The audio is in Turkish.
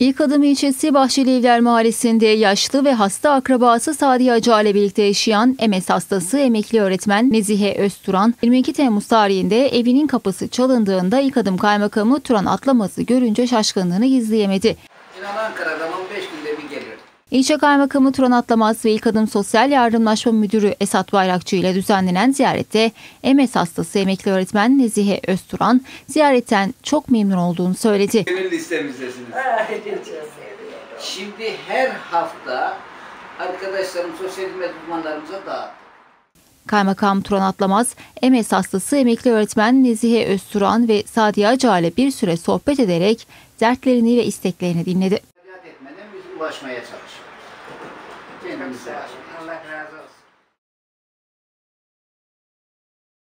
İlk adım ilçesi Bahçelievler Mahallesi'nde yaşlı ve hasta akrabası Sadiye Aca ile birlikte yaşayan MS hastası emekli öğretmen Nezihe Özturan 22 Temmuz tarihinde evinin kapısı çalındığında ilk adım kaymakamı Turan Atlamaz'ı görünce şaşkınlığını gizleyemedi. İnan Ankara'dan İlçe Kaymakamı Turan Atlamaz ve İlk Adım Sosyal Yardımlaşma Müdürü Esat Bayrakçı ile düzenlenen ziyarette MS hastası emekli öğretmen Nezihe Özturan ziyaretten çok memnun olduğunu söyledi. Gönül listemizdesiniz. Şimdi her hafta arkadaşlarım, sosyal hizmet uzmanlarımıza dağıttım. Kaymakam Turan Atlamaz, MS hastası emekli öğretmen Nezihe Özturan ve Sadiye Aca ile bir süre sohbet ederek dertlerini ve isteklerini dinledi ulaşmaya çalışıyoruz. Kendimize. Allah razı olsun.